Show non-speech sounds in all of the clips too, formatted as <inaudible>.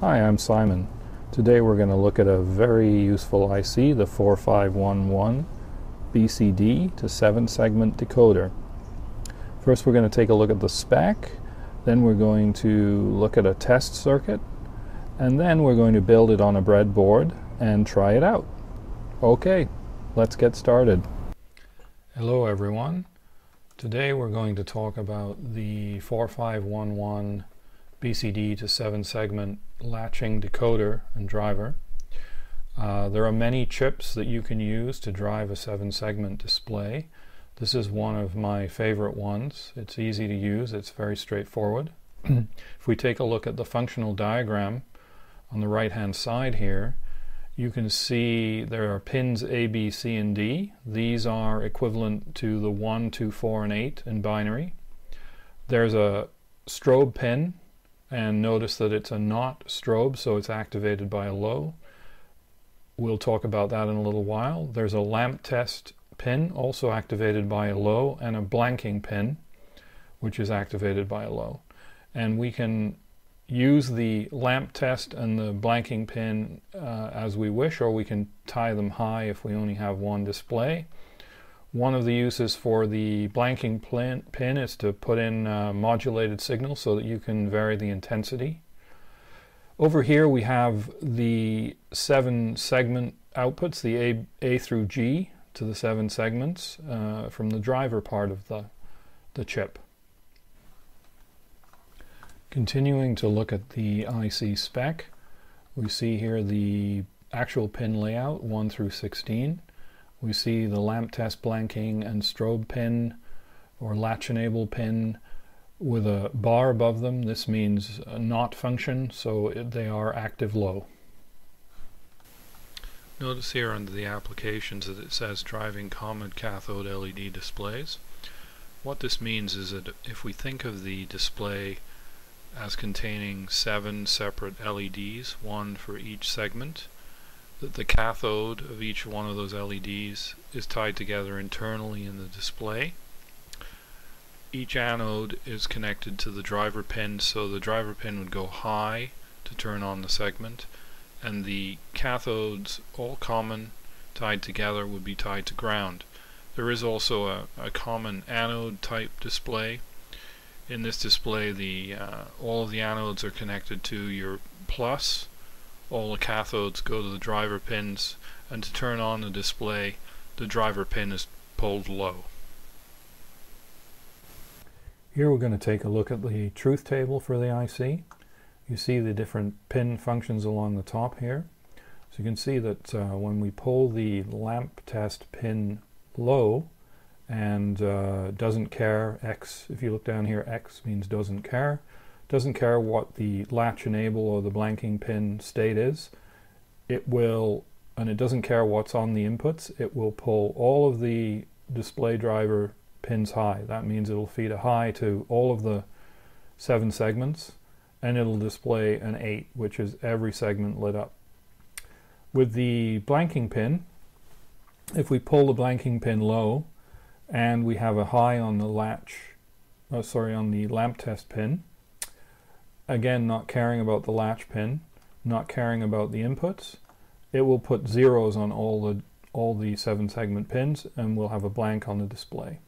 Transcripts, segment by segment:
Hi, I'm Simon. Today we're going to look at a very useful IC, the 4511 BCD to 7 segment decoder. First we're going to take a look at the spec, then we're going to look at a test circuit, and then we're going to build it on a breadboard and try it out. Okay, let's get started. Hello everyone. Today we're going to talk about the 4511 BCD to 7 segment latching decoder and driver. Uh, there are many chips that you can use to drive a 7 segment display. This is one of my favorite ones. It's easy to use, it's very straightforward. <clears throat> if we take a look at the functional diagram on the right hand side here, you can see there are pins A, B, C, and D. These are equivalent to the 1, 2, 4, and 8 in binary. There's a strobe pin and notice that it's a not strobe so it's activated by a low. We'll talk about that in a little while. There's a lamp test pin also activated by a low and a blanking pin which is activated by a low. And we can use the lamp test and the blanking pin uh, as we wish or we can tie them high if we only have one display. One of the uses for the blanking pin is to put in a modulated signal so that you can vary the intensity. Over here we have the seven segment outputs, the A, A through G to the seven segments uh, from the driver part of the, the chip. Continuing to look at the IC spec, we see here the actual pin layout 1 through 16. We see the lamp test blanking and strobe pin or latch enable pin with a bar above them. This means not function, so they are active low. Notice here under the applications that it says driving common cathode LED displays. What this means is that if we think of the display as containing seven separate LEDs, one for each segment, that the cathode of each one of those LEDs is tied together internally in the display. Each anode is connected to the driver pin so the driver pin would go high to turn on the segment and the cathodes all common tied together would be tied to ground. There is also a, a common anode type display. In this display the uh, all of the anodes are connected to your plus all the cathodes go to the driver pins and to turn on the display the driver pin is pulled low. Here we're going to take a look at the truth table for the IC. You see the different pin functions along the top here. So you can see that uh, when we pull the lamp test pin low and uh, doesn't care, X, if you look down here, X means doesn't care, doesn't care what the latch enable or the blanking pin state is. It will, and it doesn't care what's on the inputs, it will pull all of the display driver pins high. That means it'll feed a high to all of the seven segments and it'll display an 8, which is every segment lit up. With the blanking pin, if we pull the blanking pin low and we have a high on the latch, oh, sorry, on the lamp test pin, again not caring about the latch pin, not caring about the inputs, it will put zeros on all the all the seven segment pins and we'll have a blank on the display.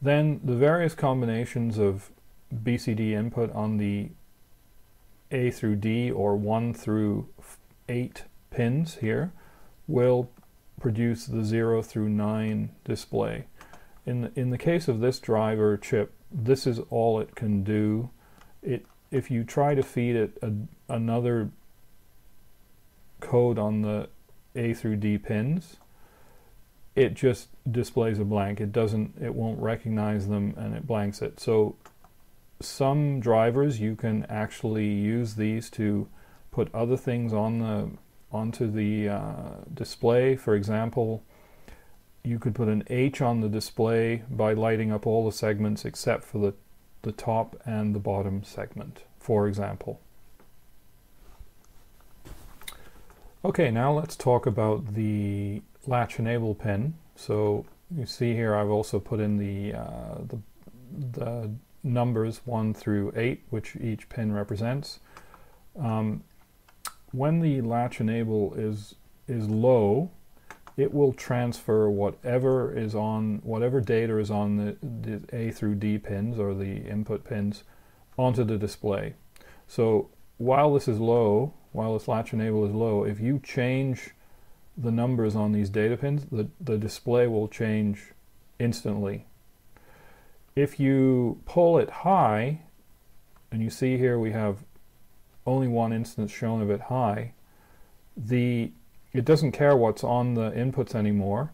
Then the various combinations of BCD input on the A through D or 1 through 8 pins here will produce the 0 through 9 display. In the, in the case of this driver chip, this is all it can do. It if you try to feed it a, another code on the A through D pins, it just displays a blank. It doesn't, it won't recognize them and it blanks it. So some drivers you can actually use these to put other things on the onto the uh, display. For example, you could put an H on the display by lighting up all the segments except for the the top and the bottom segment, for example. Okay, now let's talk about the latch enable pin. So you see here I've also put in the, uh, the, the, numbers 1 through 8, which each pin represents. Um, when the latch enable is is low, it will transfer whatever is on whatever data is on the, the A through D pins or the input pins onto the display. So while this is low, while this latch enable is low, if you change the numbers on these data pins, the, the display will change instantly. If you pull it high, and you see here we have only one instance shown of it high, the it doesn't care what's on the inputs anymore.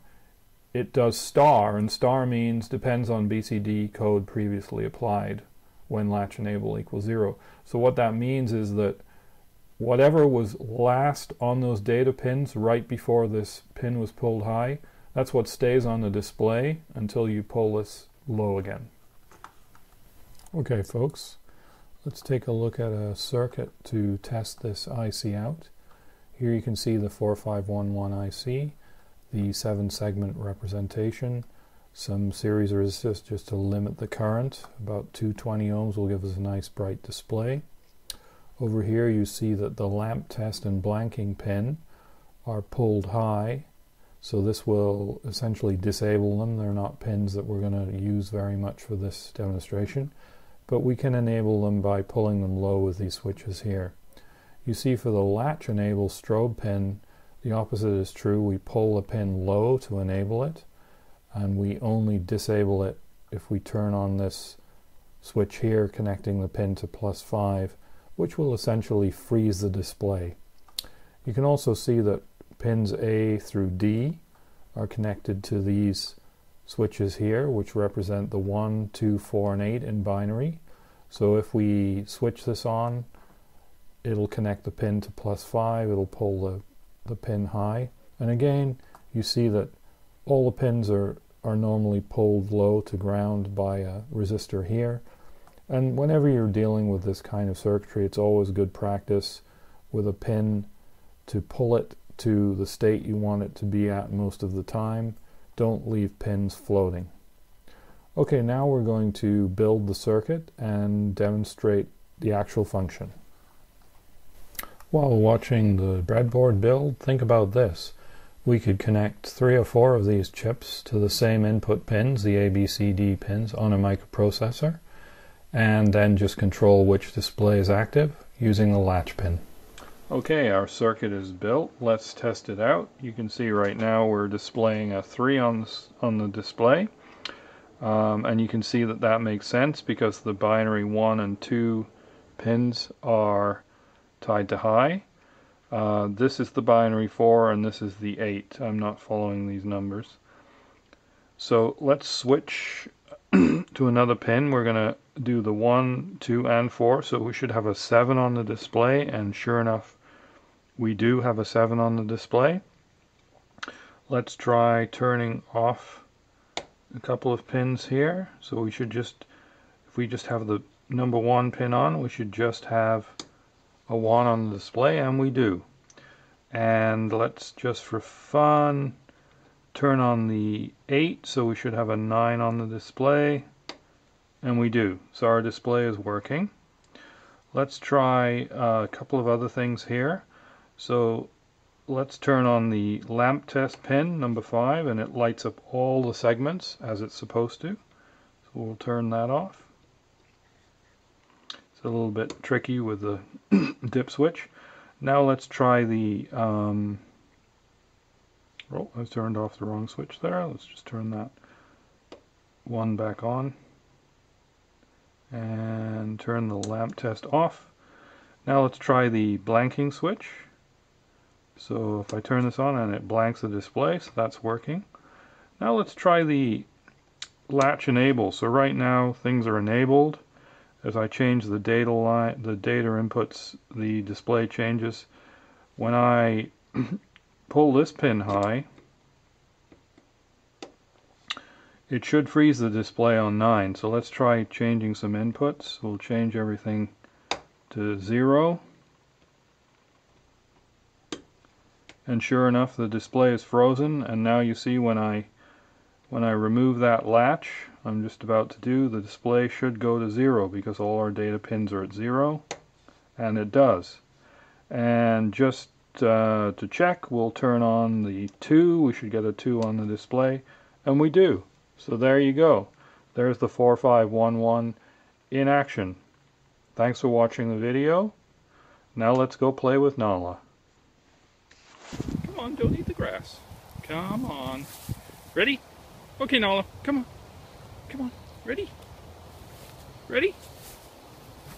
It does star, and star means depends on BCD code previously applied when latch enable equals zero. So what that means is that whatever was last on those data pins right before this pin was pulled high, that's what stays on the display until you pull this low again. Okay folks, let's take a look at a circuit to test this IC out. Here you can see the 4511 IC, the 7 segment representation, some series resistors just to limit the current. About 220 ohms will give us a nice bright display. Over here you see that the lamp test and blanking pin are pulled high so this will essentially disable them. They're not pins that we're going to use very much for this demonstration but we can enable them by pulling them low with these switches here. You see for the latch enable strobe pin the opposite is true. We pull the pin low to enable it and we only disable it if we turn on this switch here connecting the pin to plus 5 which will essentially freeze the display. You can also see that pins A through D are connected to these switches here which represent the 1, 2, 4, and 8 in binary. So if we switch this on it'll connect the pin to plus 5, it'll pull the, the pin high. And again you see that all the pins are are normally pulled low to ground by a resistor here. And whenever you're dealing with this kind of circuitry, it's always good practice with a pin to pull it to the state you want it to be at most of the time. Don't leave pins floating. Okay, now we're going to build the circuit and demonstrate the actual function. While watching the breadboard build, think about this we could connect three or four of these chips to the same input pins, the ABCD pins, on a microprocessor, and then just control which display is active using the latch pin. Okay, our circuit is built. Let's test it out. You can see right now we're displaying a 3 on the, on the display. Um, and you can see that that makes sense because the binary 1 and 2 pins are tied to high. Uh, this is the binary 4 and this is the 8. I'm not following these numbers. So let's switch <clears throat> to another pin. We're going to do the 1, 2, and 4. So we should have a 7 on the display and sure enough we do have a 7 on the display. Let's try turning off a couple of pins here. So we should just, if we just have the number 1 pin on, we should just have a 1 on the display, and we do. And let's just for fun turn on the 8, so we should have a 9 on the display, and we do. So our display is working. Let's try uh, a couple of other things here. So let's turn on the lamp test pin, number 5, and it lights up all the segments as it's supposed to. So we'll turn that off. It's a little bit tricky with the <clears throat> dip switch. Now let's try the, um, oh, I turned off the wrong switch there. Let's just turn that one back on and turn the lamp test off. Now let's try the blanking switch. So if I turn this on and it blanks the display, so that's working. Now let's try the latch enable. So right now things are enabled as I change the data line, the data inputs, the display changes. When I <clears throat> pull this pin high, it should freeze the display on 9. So let's try changing some inputs. We'll change everything to 0. And sure enough, the display is frozen. And now you see when I when I remove that latch, I'm just about to do, the display should go to zero because all our data pins are at zero, and it does. And just uh, to check, we'll turn on the 2. We should get a 2 on the display. And we do. So there you go. There's the 4511 in action. Thanks for watching the video. Now let's go play with Nala. Come on, don't eat the grass. Come on. Ready? Okay, Nala, come on. Come on. Ready? Ready?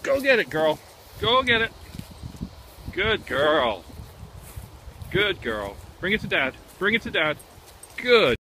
Go get it, girl. Go get it. Good girl. Good girl. Bring it to dad. Bring it to dad. Good.